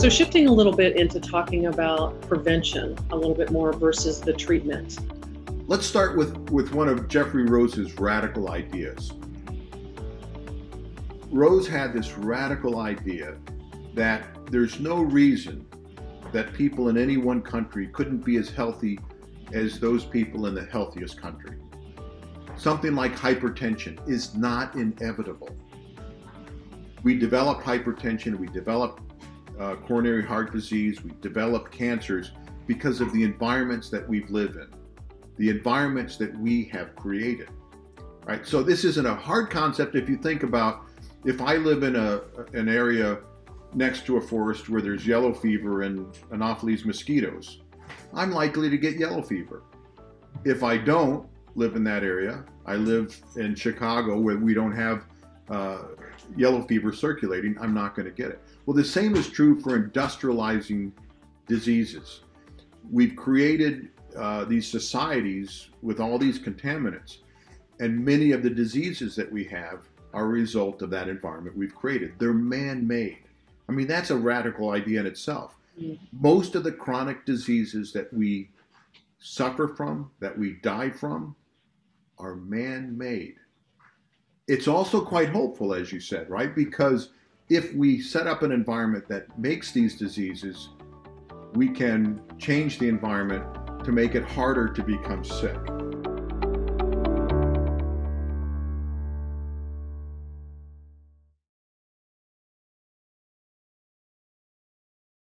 So, shifting a little bit into talking about prevention a little bit more versus the treatment. Let's start with, with one of Geoffrey Rose's radical ideas. Rose had this radical idea that there's no reason that people in any one country couldn't be as healthy as those people in the healthiest country. Something like hypertension is not inevitable. We develop hypertension, we develop uh, coronary heart disease, we develop cancers because of the environments that we've lived in, the environments that we have created. Right? So this isn't a hard concept if you think about if I live in a an area next to a forest where there's yellow fever and Anopheles mosquitoes, I'm likely to get yellow fever. If I don't live in that area, I live in Chicago where we don't have uh, yellow fever circulating, I'm not going to get it. Well, the same is true for industrializing diseases. We've created uh, these societies with all these contaminants, and many of the diseases that we have are a result of that environment we've created. They're man made. I mean, that's a radical idea in itself. Mm. Most of the chronic diseases that we suffer from, that we die from, are man made. It's also quite hopeful, as you said, right? Because if we set up an environment that makes these diseases, we can change the environment to make it harder to become sick.